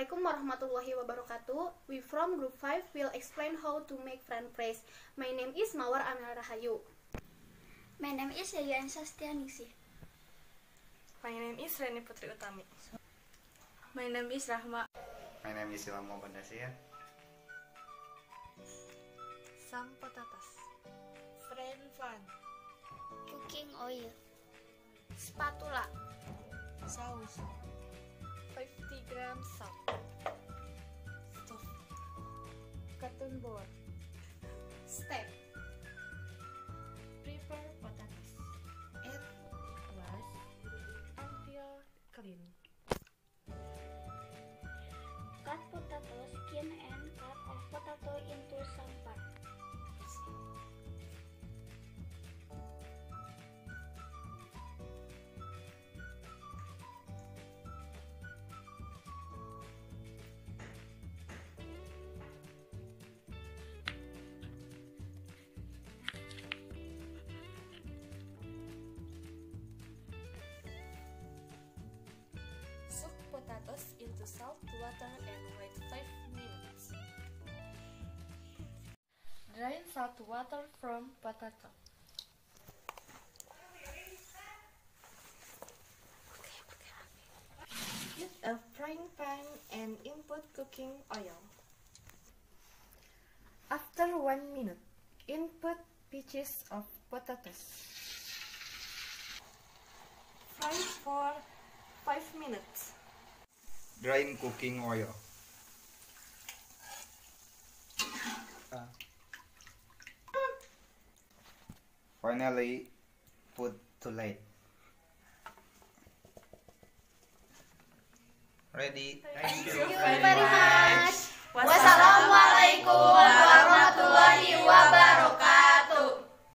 Assalamualaikum warahmatullahi wabarakatuh. We from Group 5 will explain how to make friend praise. My name is Mawar Amel Rahayu. My name is Yayan Sastianisi. My name is Reni Putri Utami. My name is Rahma. My name is Ilham Muhammad Sang Some. Friend fun. Cooking oil. Spatula. Saus. Five Cotton board. Step. Prepare potatoes. Add wash until clean. Cut potato skin and cut off potato into some potatoes into salt water and wait 5 minutes. Drain salt water from potato. Heat a frying pan and input cooking oil. After 1 minute, input pieces of potatoes. Fry for 5 minutes. Drain cooking oil. Ah. Finally, put to light. Ready? Thank you Thank you very much. Wassalamualaikum.